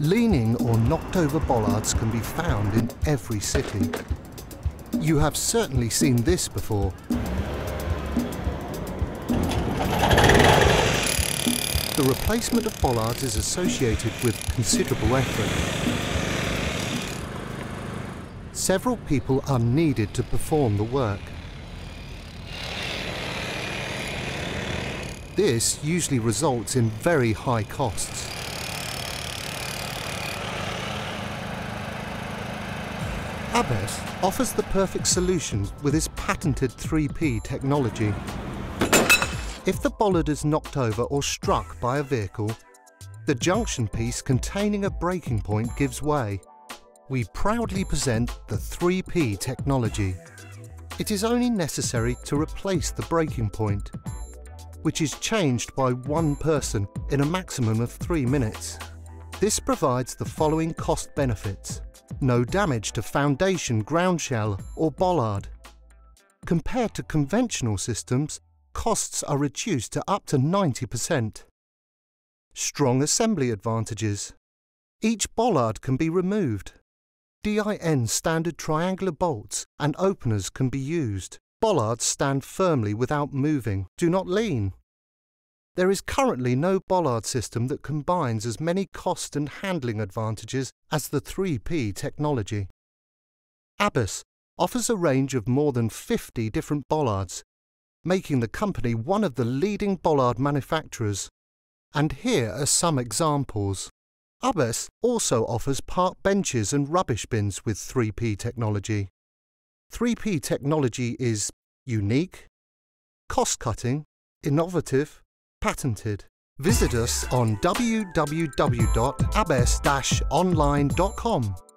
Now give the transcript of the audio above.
Leaning or knocked over bollards can be found in every city. You have certainly seen this before. The replacement of bollards is associated with considerable effort. Several people are needed to perform the work. This usually results in very high costs. ABES offers the perfect solution with its patented 3P technology. If the bollard is knocked over or struck by a vehicle, the junction piece containing a breaking point gives way. We proudly present the 3P technology. It is only necessary to replace the breaking point which is changed by one person in a maximum of three minutes. This provides the following cost benefits. No damage to foundation, ground shell or bollard. Compared to conventional systems, costs are reduced to up to 90%. Strong assembly advantages. Each bollard can be removed. DIN standard triangular bolts and openers can be used. Bollards stand firmly without moving, do not lean. There is currently no bollard system that combines as many cost and handling advantages as the 3P technology. ABES offers a range of more than 50 different bollards, making the company one of the leading bollard manufacturers. And here are some examples. ABES also offers park benches and rubbish bins with 3P technology. 3P technology is unique, cost-cutting, innovative, patented. Visit us on www.abes-online.com